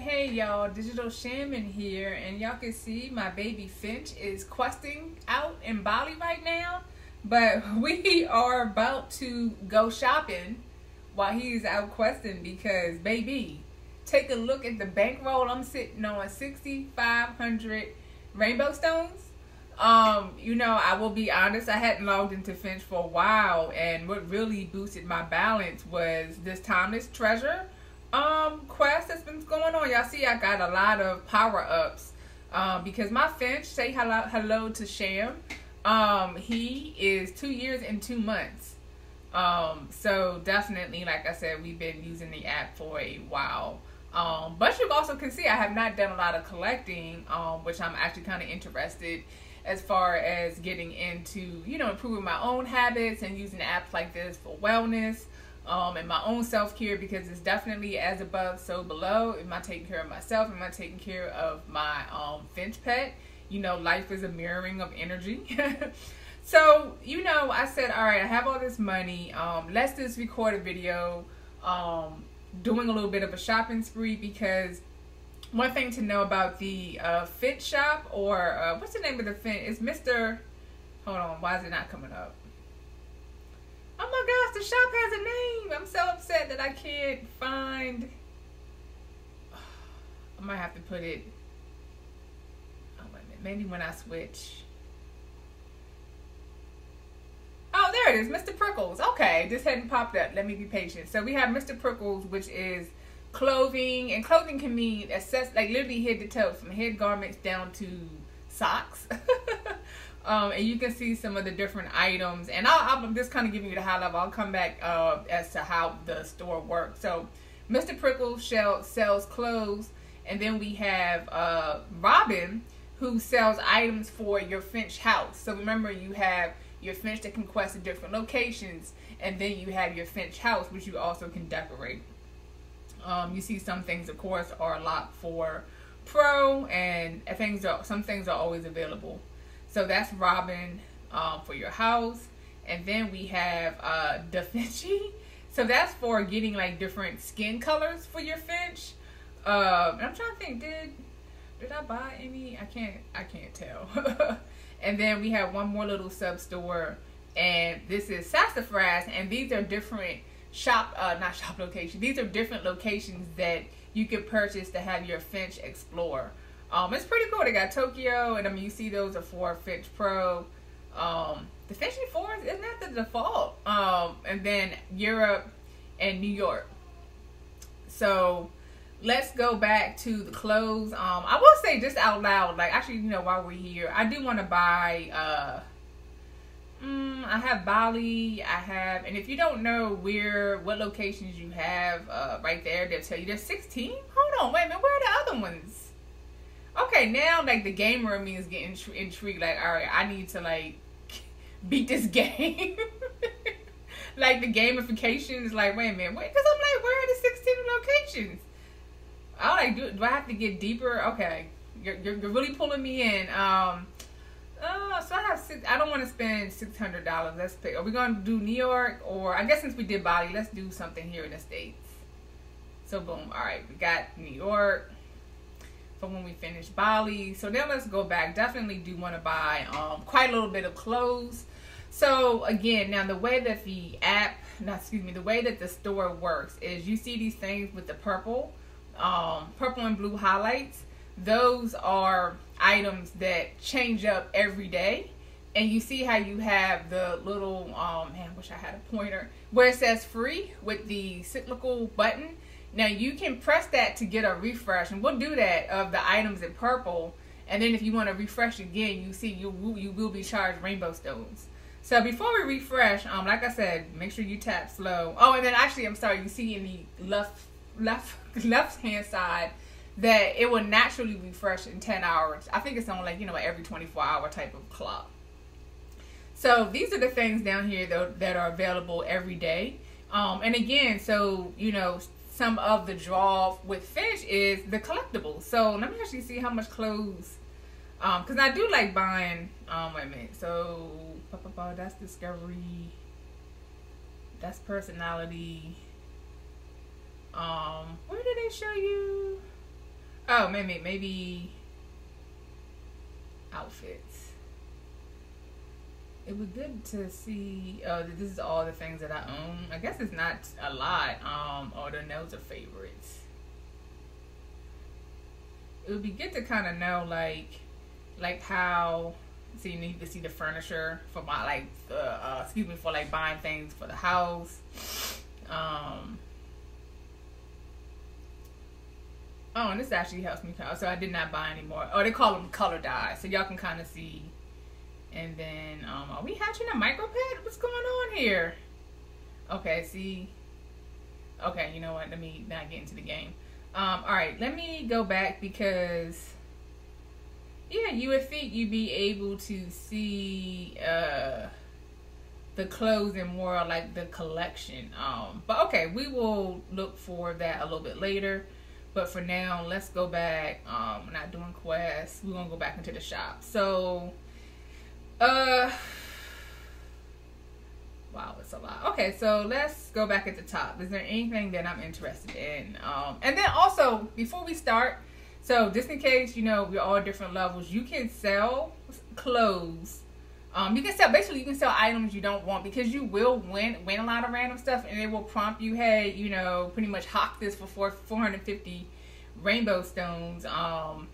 hey y'all, Digital Shaman here, and y'all can see my baby Finch is questing out in Bali right now. But we are about to go shopping while he's out questing because, baby, take a look at the bankroll. I'm sitting on 6,500 rainbow stones. Um, you know, I will be honest, I hadn't logged into Finch for a while, and what really boosted my balance was this timeless treasure um quest that's been going on. Y'all see I got a lot of power ups. Um, because my Finch, say hello hello to Sham. Um, he is two years and two months. Um, so definitely, like I said, we've been using the app for a while. Um, but you also can see I have not done a lot of collecting, um, which I'm actually kind of interested as far as getting into, you know, improving my own habits and using apps like this for wellness um, and my own self care because it's definitely as above, so below. Am I taking care of myself? Am I taking care of my um, finch pet? You know, life is a mirroring of energy. so, you know, I said, all right, I have all this money. Um, let's just record a video um, doing a little bit of a shopping spree because one thing to know about the uh, Shop or uh, what's the name of the Fit? It's Mr. Hold on, why is it not coming up? Oh my gosh, the shop has a name. I'm so upset that I can't find. I might have to put it. Oh, wait a minute. Maybe when I switch. Oh, there it is, Mr. Prickles. Okay, this hadn't popped up. Let me be patient. So we have Mr. Prickles, which is clothing, and clothing can mean access, like literally head to toe, from head garments down to socks. Um, and you can see some of the different items. And i am just kind of giving you the high level. I'll come back uh, as to how the store works. So, Mr. Prickles shell sells clothes, and then we have uh, Robin, who sells items for your Finch house. So remember, you have your Finch that can quest at different locations, and then you have your Finch house, which you also can decorate. Um, you see some things, of course, are locked for pro, and things are some things are always available so that's Robin um, for your house. And then we have uh, Da Vinci. So that's for getting like different skin colors for your Finch. Uh, I'm trying to think, did did I buy any? I can't I can't tell. and then we have one more little sub store, and this is Sassafras, and these are different shop uh not shop locations. These are different locations that you can purchase to have your Finch explore. Um, it's pretty cool. They got Tokyo, and I mean, you see those are for Finch Pro. Um, the Finch Four isn't that the default? Um, and then Europe and New York. So let's go back to the clothes. Um, I will say just out loud, like actually, you know, while we're here, I do want to buy. Uh, mm, I have Bali. I have, and if you don't know where what locations you have, uh, right there, they'll tell you there's 16. Hold on, wait a minute, where are the other ones? Okay, now like the gamer in me is getting intrigued. Like, all right, I need to like beat this game. like the gamification is like, wait a minute, wait, because I'm like, where are the 16 locations? I like, do, do I have to get deeper? Okay, you're, you're, you're really pulling me in. Um, uh, so I have six. I don't want to spend six hundred dollars. Let's pick. Are we gonna do New York or I guess since we did Bali, let's do something here in the states. So boom. All right, we got New York for when we finish Bali. So then let's go back. Definitely do want to buy um, quite a little bit of clothes. So again, now the way that the app, not excuse me, the way that the store works is you see these things with the purple, um, purple and blue highlights. Those are items that change up every day. And you see how you have the little, um, man, I wish I had a pointer, where it says free with the cyclical button now you can press that to get a refresh, and we'll do that of the items in purple. And then if you want to refresh again, you see you will, you will be charged rainbow stones. So before we refresh, um, like I said, make sure you tap slow. Oh, and then actually, I'm sorry, you see in the left left left hand side that it will naturally refresh in 10 hours. I think it's on like you know every 24 hour type of clock. So these are the things down here though that are available every day. Um, and again, so you know, some of the draw with Finch is the collectibles. So let me actually see how much clothes. Um, cause I do like buying. Um, wait a minute. So, that's discovery. That's personality. Um, where did they show you? Oh, maybe maybe outfits. It would be good to see. Oh, this is all the things that I own. I guess it's not a lot. Um, or the those are favorites. It would be good to kind of know like, like how. So you need to see the furniture for my like, uh, uh, excuse me, for like buying things for the house. Um, Oh, and this actually helps me. So I did not buy anymore. Oh, they call them color dyes, so y'all can kind of see. And then, um, are we hatching a micropet? What's going on here? Okay, see. Okay, you know what? Let me not get into the game. Um, all right, let me go back because, yeah, you would think you'd be able to see uh, the clothes and more like the collection. Um, but okay, we will look for that a little bit later. But for now, let's go back. Um, we're not doing quests. We're gonna go back into the shop. So, uh, wow, it's a lot. Okay, so let's go back at the top. Is there anything that I'm interested in? Um, and then also before we start, so just in case you know we're all different levels, you can sell clothes um, you can sell basically you can sell items you don't want because you will win win a lot of random stuff and it will prompt you, hey, you know, pretty much hawk this for four four hundred fifty rainbow stones. Um,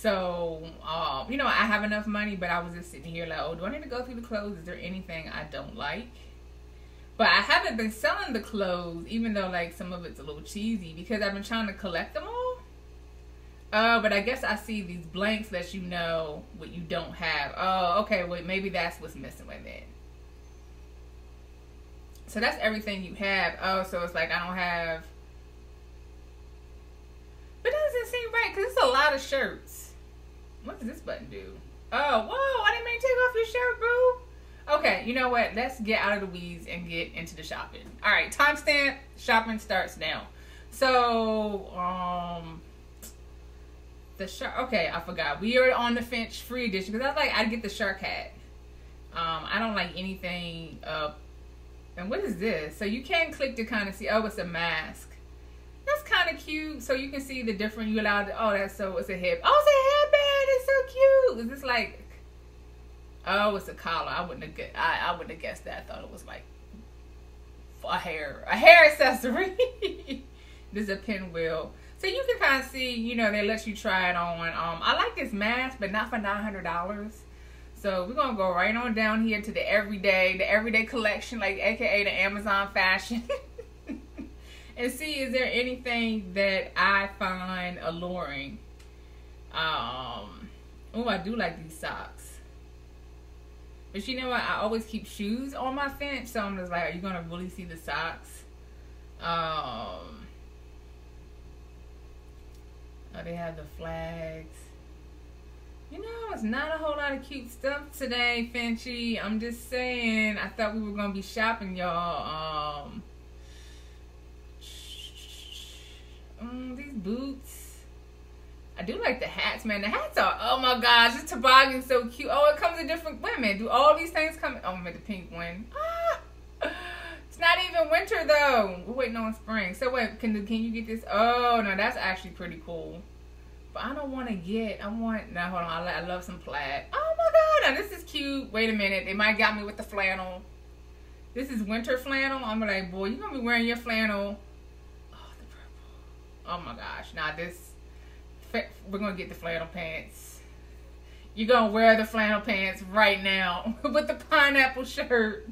so um, you know, I have enough money, but I was just sitting here like, oh, do I need to go through the clothes? Is there anything I don't like? But I haven't been selling the clothes, even though like some of it's a little cheesy, because I've been trying to collect them all. Oh, but I guess I see these blanks that you know what you don't have. Oh, okay. Wait, maybe that's what's missing with it. So that's everything you have. Oh, so it's like I don't have. But it doesn't seem right because it's a lot of shirts. What does this button do? Oh, whoa! I didn't mean to take off your shirt, boo. Okay, you know what? Let's get out of the weeds and get into the shopping. All right, timestamp. Shopping starts now. So, um the shark. Okay, I forgot. We are on the Finch free edition because I was like, I'd get the shark hat. Um, I don't like anything. Uh, and what is this? So you can click to kind of see. Oh, it's a mask. That's kind of cute. So you can see the different. You allowed. Oh, that's so. It's a head. Oh, it's a headband. It's so cute. Is this like? Oh, it's a collar. I wouldn't have. I I wouldn't have guessed that. I thought it was like a hair a hair accessory. this is a pinwheel. So you can kind of see, you know, they let you try it on. Um, I like this mask, but not for nine hundred dollars. So we're gonna go right on down here to the everyday, the everyday collection, like AKA the Amazon fashion, and see is there anything that I find alluring. Um, oh, I do like these socks. But you know what? I always keep shoes on my Finch, so I'm just like, are you gonna really see the socks? Um Oh, they have the flags. You know, it's not a whole lot of cute stuff today, Finchy. I'm just saying. I thought we were gonna be shopping, y'all. Um, um, these boots. I do like the hats, man. The hats are. Oh my gosh, this toboggan's so cute. Oh, it comes in different women. Do all these things come? Oh, I'm the pink one. Ah. It's not even winter though. We're waiting on spring. So wait, can can you get this? Oh no, that's actually pretty cool. But I don't want to get. I want. Now hold on. I, I love some plaid. Oh my god, now this is cute. Wait a minute. They might got me with the flannel. This is winter flannel. I'm like, boy, you gonna be wearing your flannel. Oh, the purple. Oh my gosh. Now this. We're gonna get the flannel pants. You're gonna wear the flannel pants right now with the pineapple shirt.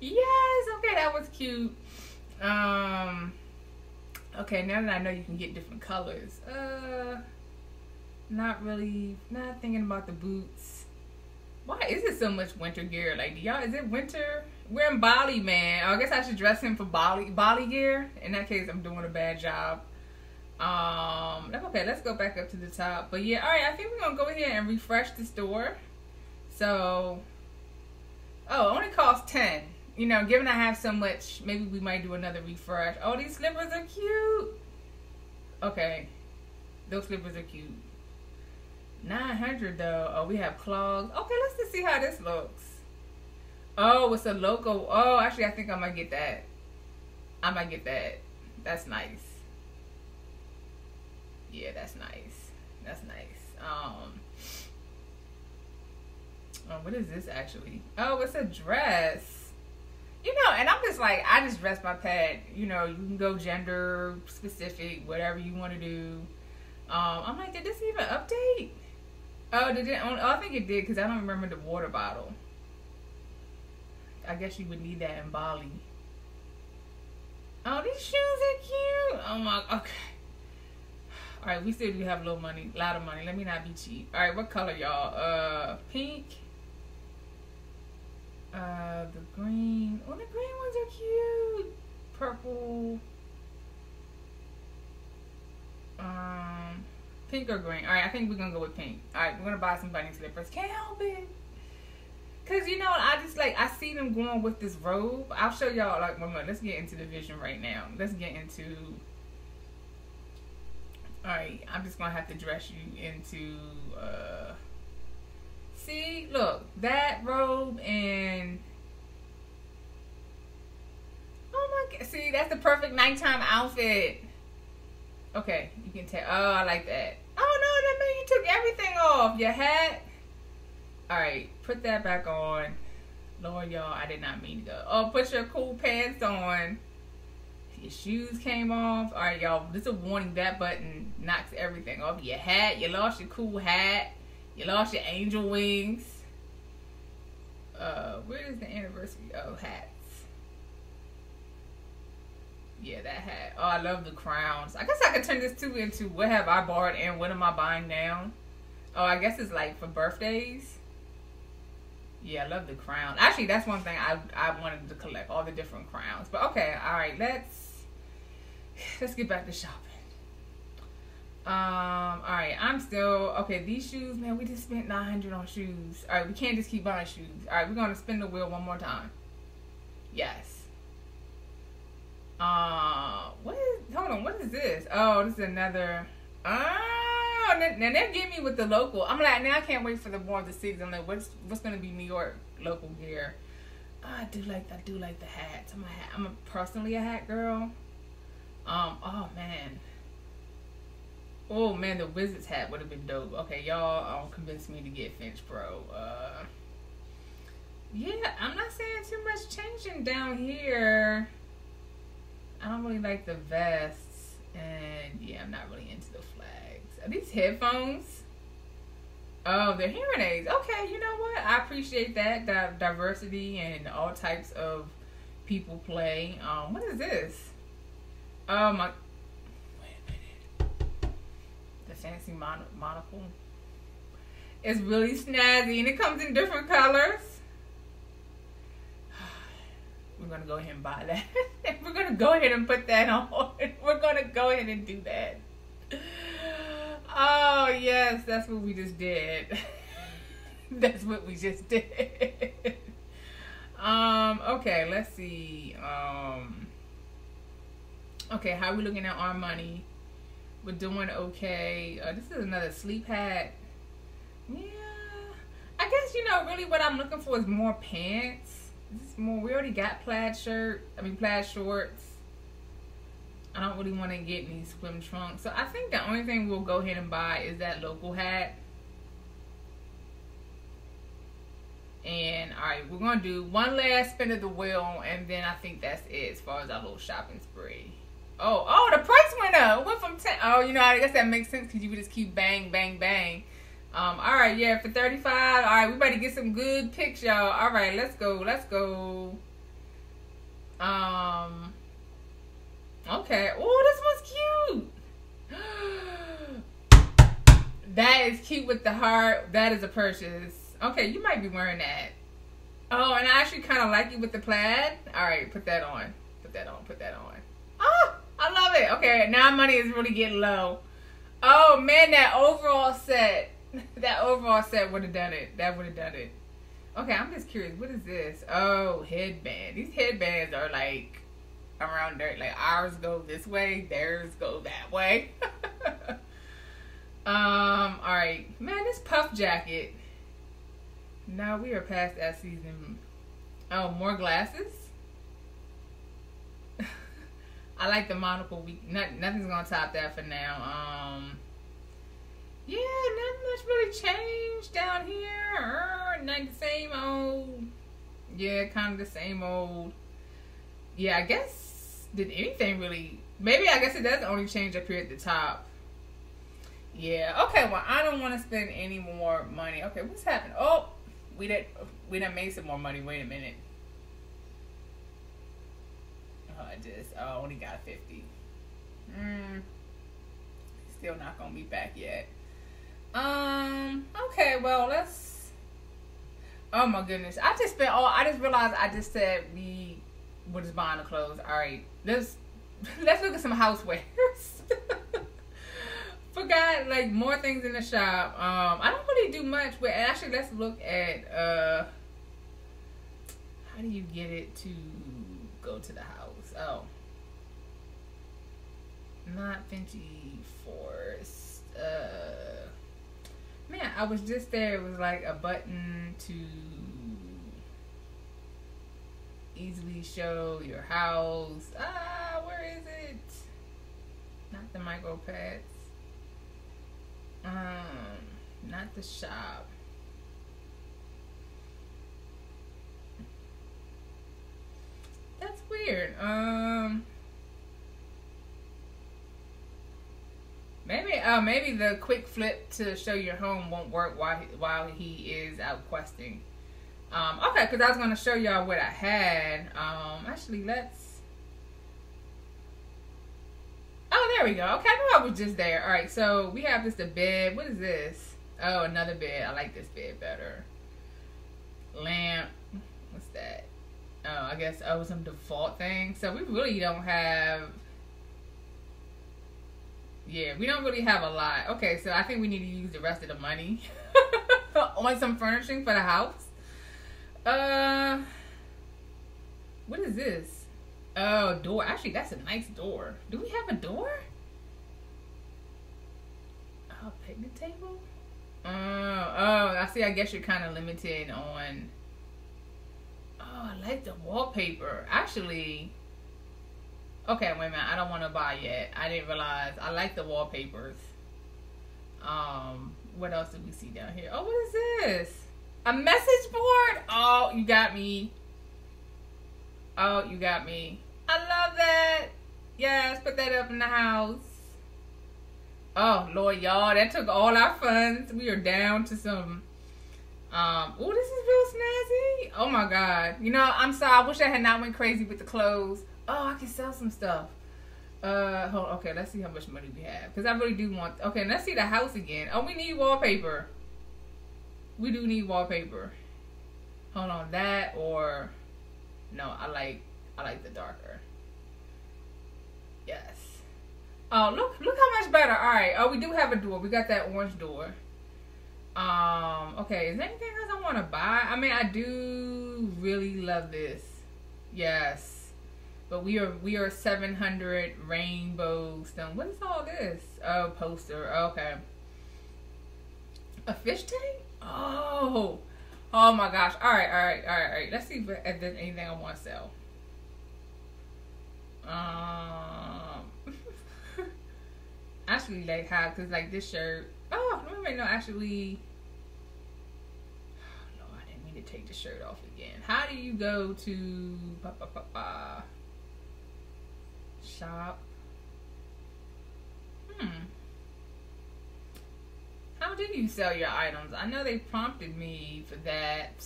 Yes, okay, that was cute. Um, okay, now that I know you can get different colors, uh, not really, not thinking about the boots. Why is it so much winter gear? Like, y'all, is it winter? We're in Bali, man. I guess I should dress him for Bali, Bali gear. In that case, I'm doing a bad job. Um, okay, let's go back up to the top. But yeah, all right, I think we're gonna go ahead and refresh the store. So, oh, only costs 10 you know, given I have so much, maybe we might do another refresh. Oh, these slippers are cute. Okay. Those slippers are cute. 900 though. Oh, we have clogs. Okay, let's just see how this looks. Oh, it's a logo. Oh, actually, I think I might get that. I might get that. That's nice. Yeah, that's nice. That's nice. Um. Oh, what is this actually? Oh, it's a dress. You know, and I'm just like, I just dress my pet. You know, you can go gender specific, whatever you want to do. Um, I'm like, did this even update? Oh, did it? Oh, I think it did because I don't remember the water bottle. I guess you would need that in Bali. Oh, these shoes are cute. Oh my, okay. All right, we still do have a little money, a lot of money. Let me not be cheap. All right, what color, y'all? Uh, pink. Uh, the green. Oh, the green ones are cute. Purple. Um, pink or green. All right, I think we're gonna go with pink. All right, we're gonna buy some bunny slippers. Can't help it. Cause you know, I just like I see them going with this robe. I'll show y'all like one more. Let's get into the vision right now. Let's get into. All right, I'm just gonna have to dress you into. uh See, look that robe and. Oh my god! See, that's the perfect nighttime outfit. Okay, you can tell. Oh, I like that. Oh no, that man, you took everything off. Your hat. All right, put that back on. Lord, y'all, I did not mean to go. Oh, put your cool pants on. Your shoes came off. All right, y'all, this is a warning. That button knocks everything off. Your hat, you lost your cool hat. You lost your angel wings. Uh, where is the anniversary? Oh, hats. Yeah, that hat. Oh, I love the crowns. I guess I could turn this too into what have I bought and what am I buying now? Oh, I guess it's like for birthdays. Yeah, I love the crown. Actually, that's one thing I I wanted to collect all the different crowns. But okay, all right, let's let's get back to shopping. Um, all right, I'm still okay. These shoes, man, we just spent nine hundred on shoes. All right, we can't just keep buying shoes. All right, we're gonna spin the wheel one more time. Yes. Uh, what is? Hold on, what is this? Oh, this is another. Oh, and then they get me with the local. I'm like, now I can't wait for the more of the season. Like, what's what's gonna be New York local gear? I do like I do like the hats. I'm a hat. I'm a, personally a hat girl. Um. Oh man. Oh man, the Wizards hat would have been dope. Okay, y'all um, convinced me to get Finch Pro. Uh, yeah, I'm not saying too much changing down here. I don't really like the vests, and yeah, I'm not really into the flags. Are these headphones? Oh, they're hearing aids. Okay, you know what? I appreciate that Di- diversity and all types of people play. Um, what is this? Oh my Wait a minute. The fancy mon- monocle. It's really snazzy and it comes in different colors. We're gonna go ahead and buy that. We're gonna go ahead and put that on. We're gonna go ahead and do that. Oh yes, that's what we just did. that's what we just did. um, okay, let's see. Um Okay, how are we looking at our money? We're doing okay. Uh, this is another sleep hat. Yeah. I guess, you know, really what I'm looking for is more pants. Is more, we already got plaid shirt. I mean, plaid shorts. I don't really want to get any swim trunks. So I think the only thing we'll go ahead and buy is that local hat. And all right, we're gonna do one last spin of the wheel, and then I think that's it as far as our little shopping spree. Oh, oh, the price went up. It went from ten. Oh, you know, I guess that makes sense because you would just keep bang, bang, bang. Um, all right, yeah, for 35. All right, we better get some good pics, y'all. All right, let's go. Let's go. Um, okay. Oh, this one's cute. that is cute with the heart. That is a purchase. Okay, you might be wearing that. Oh, and I actually kind of like it with the plaid. All right, put that on. Put that on. Put that on. It. Okay, now money is really getting low. Oh man, that overall set, that overall set would have done it. That would have done it. Okay, I'm just curious. What is this? Oh, headband. These headbands are like around there. Like ours go this way, theirs go that way. um. All right, man. This puff jacket. Now we are past that season. Oh, more glasses. I like the monocle. We not, nothing's gonna top that for now. Um, yeah, nothing much really changed down here. Not the same old. Yeah, kind of the same old. Yeah, I guess did anything really? Maybe I guess it does only change up here at the top. Yeah. Okay. Well, I don't want to spend any more money. Okay. What's happened? Oh, we did. We done made some more money. Wait a minute. Oh, I just. Oh, I only got fifty. Hmm. Still not gonna be back yet. Um. Okay. Well, let's. Oh my goodness! I just spent. Oh, I just realized I just said we were just buying the clothes. All right. Let's let's look at some housewares. Forgot like more things in the shop. Um, I don't really do much, but actually, let's look at uh, how do you get it to go to the house? Oh, not Finchy Forest. Uh, man, I was just there. It was like a button to easily show your house. Ah, where is it? Not the micro pets. Um, not the shop. That's weird. Um, maybe, uh, maybe the quick flip to show your home won't work while he, while he is out questing. Um, okay, because I was gonna show y'all what I had. Um, actually, let's. Oh, there we go. Okay, I I was just there. All right, so we have this the bed. What is this? Oh, another bed. I like this bed better. Lamp. What's that? Oh, I guess oh some default thing. So we really don't have. Yeah, we don't really have a lot. Okay, so I think we need to use the rest of the money on some furnishing for the house. Uh, what is this? Oh, door. Actually, that's a nice door. Do we have a door? Oh, picnic table. Oh, oh. I see. I guess you're kind of limited on. Oh, I like the wallpaper. Actually. Okay, wait a minute. I don't want to buy yet. I didn't realize. I like the wallpapers. Um, what else did we see down here? Oh, what is this? A message board? Oh, you got me. Oh, you got me. I love that. Yes, put that up in the house. Oh, Lord, y'all, that took all our funds. We are down to some. Um, oh, this is real snazzy. Oh my God. You know, I'm sorry. I wish I had not went crazy with the clothes. Oh, I can sell some stuff. Uh, hold. Okay, let's see how much money we have because I really do want. Okay, let's see the house again. Oh, we need wallpaper we do need wallpaper. Hold on, that or no, I like I like the darker. Yes. Oh, look look how much better. All right. Oh, we do have a door. We got that orange door. Um, okay, is there anything else I want to buy? I mean, I do really love this. Yes. But we are we are 700 rainbow stone. What is all this? Oh, poster. Okay. A fish tank? Oh, oh my gosh! All right, all right, all right, all right. Let's see if, if there's anything I want to sell. Um, actually, like how because like this shirt. Oh, no, actually. Oh, no, I didn't mean to take the shirt off again. How do you go to shop? Hmm. How do you sell your items? I know they prompted me for that.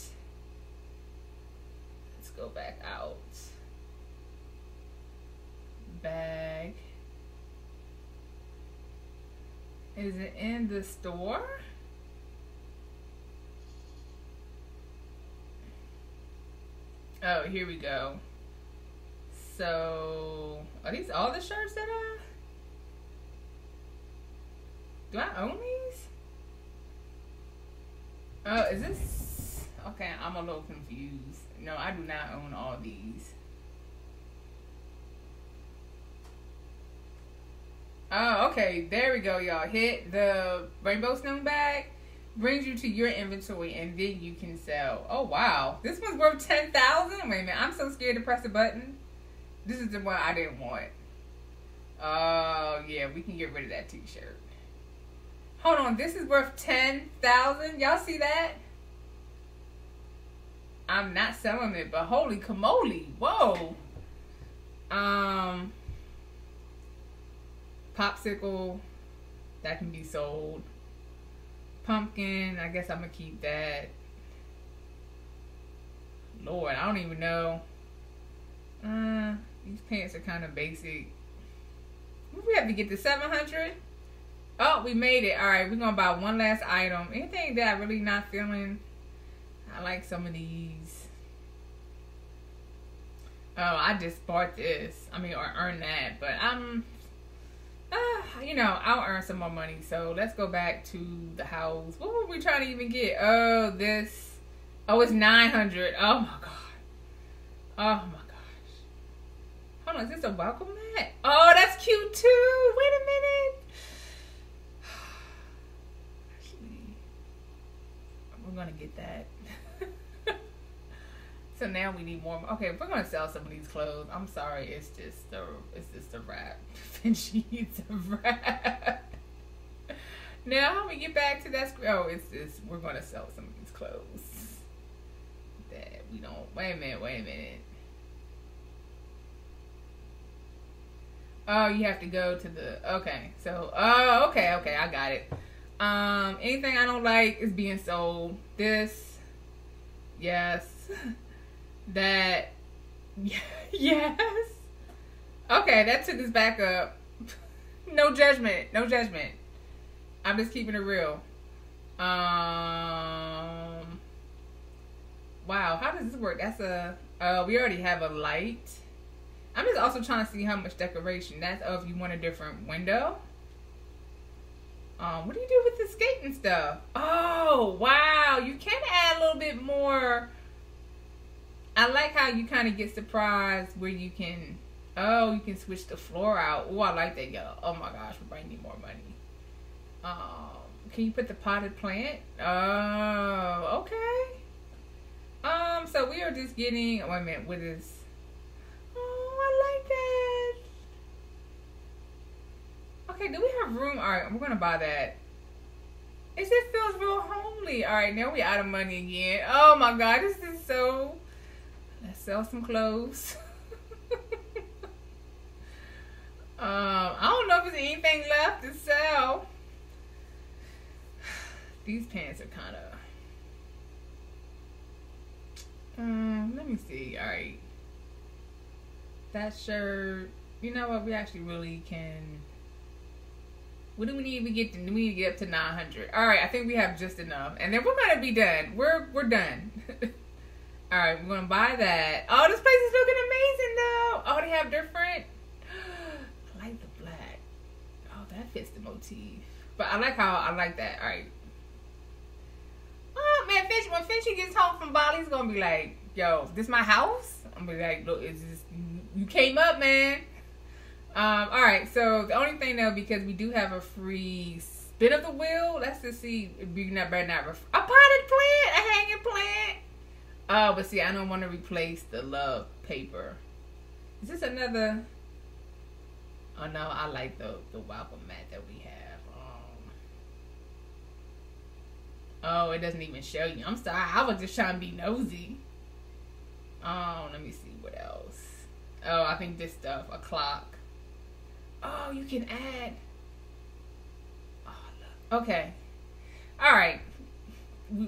Let's go back out. Bag. Is it in the store? Oh, here we go. So, are these all the shirts that I... Do I own these? Oh, is this okay? I'm a little confused. No, I do not own all these. Oh, okay. There we go, y'all. Hit the rainbow stone bag. Brings you to your inventory and then you can sell. Oh wow. This one's worth ten thousand? Wait a minute. I'm so scared to press the button. This is the one I didn't want. Oh yeah, we can get rid of that T-shirt. Hold on, this is worth ten thousand. Y'all see that? I'm not selling it, but holy camoli, whoa. Um, popsicle that can be sold. Pumpkin, I guess I'm gonna keep that. Lord, I don't even know. Uh, these pants are kind of basic. We have to get to 700. Oh, we made it. All right, we're gonna buy one last item. Anything that I really not feeling. I like some of these. Oh, I just bought this. I mean, or earned that, but I'm, uh, you know, I'll earn some more money. So let's go back to the house. What were we trying to even get? Oh, this. Oh, it's 900. Oh my God. Oh my gosh. Hold on, is this a welcome mat? Oh, that's cute too. Wait a minute. Actually, we're gonna get that. So now we need more. Okay, we're gonna sell some of these clothes. I'm sorry, it's just a, it's just a wrap. and she needs a wrap. now, how we get back to that? Oh, it's this. We're gonna sell some of these clothes. That we don't. Wait a minute. Wait a minute. Oh, you have to go to the okay. So, oh, okay, okay, I got it. Um, anything I don't like is being sold. This, yes, that, yes. Okay, that took us back up. no judgment, no judgment. I'm just keeping it real. Um, wow, how does this work? That's a. Uh, we already have a light. I'm just also trying to see how much decoration. That's oh, if you want a different window. Um, what do you do with the skating stuff? Oh, wow. You can add a little bit more. I like how you kind of get surprised where you can, oh, you can switch the floor out. Oh, I like that, y'all. Oh my gosh, we might need more money. Um, can you put the potted plant? Oh, okay. Um, so we are just getting, wait a minute, what is, oh, I like that. Okay, do we have room? All right, we're gonna buy that. It just feels real homely. All right, now we out of money again. Oh my god, this is so. Let's sell some clothes. um, I don't know if there's anything left to sell. These pants are kind of. Um, let me see. All right that shirt. You know what? We actually really can. What do we need to get to? We need to get up to 900. All right, I think we have just enough, and then we're gonna be done. We're we're done. All right, we're gonna buy that. Oh, this place is looking amazing though. Oh, they have different. I like the black. Oh, that fits the motif. But I like how I like that. All right. Oh man, Finch, when Finch gets home from Bali, he's gonna be like, "Yo, this my house." I'm gonna be like, "Look, it's just you came up, man. Um, all right, so the only thing though, because we do have a free spin of the wheel, let's just see if we not better not a potted plant, a hanging plant. Oh, but see, I don't want to replace the love paper. Is this another? Oh no, I like the the welcome mat that we have. Um, oh, it doesn't even show you. I'm sorry, I was just trying to be nosy. Oh, let me see what else. Oh, I think this stuff, a clock. Oh, you can add. Oh, look. Okay. All right.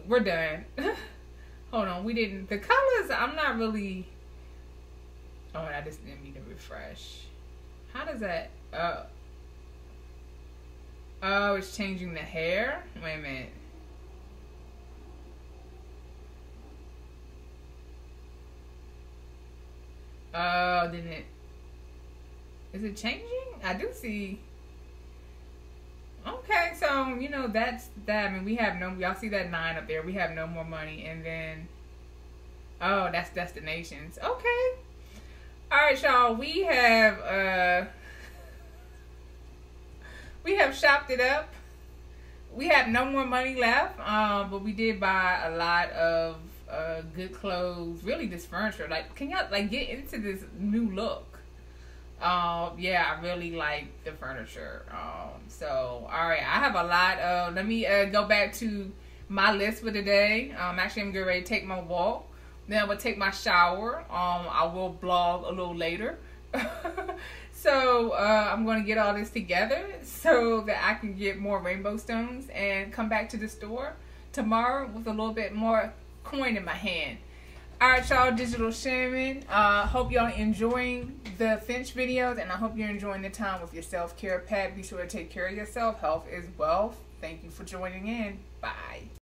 We're done. Hold on. We didn't. The colors, I'm not really. Oh, I just didn't mean to refresh. How does that. Oh. Oh, it's changing the hair? Wait a minute. Oh, didn't it? Is it changing? I do see. Okay, so you know that's that. I mean, we have no. Y'all see that nine up there? We have no more money, and then oh, that's destinations. Okay. All right, y'all. We have uh, we have shopped it up. We have no more money left, um, but we did buy a lot of uh, good clothes, really this furniture. Like, can y'all like get into this new look? Um, yeah, I really like the furniture. Um, so all right, I have a lot of. Let me uh, go back to my list for today. Um, actually, I'm getting ready to take my walk. Then I will take my shower. Um, I will blog a little later. so uh, I'm going to get all this together so that I can get more rainbow stones and come back to the store tomorrow with a little bit more coin in my hand. All right, y'all, Digital Shaman. Uh, hope y'all enjoying the Finch videos, and I hope you're enjoying the time with your self-care pet. Be sure to take care of yourself. Health is wealth. Thank you for joining in. Bye.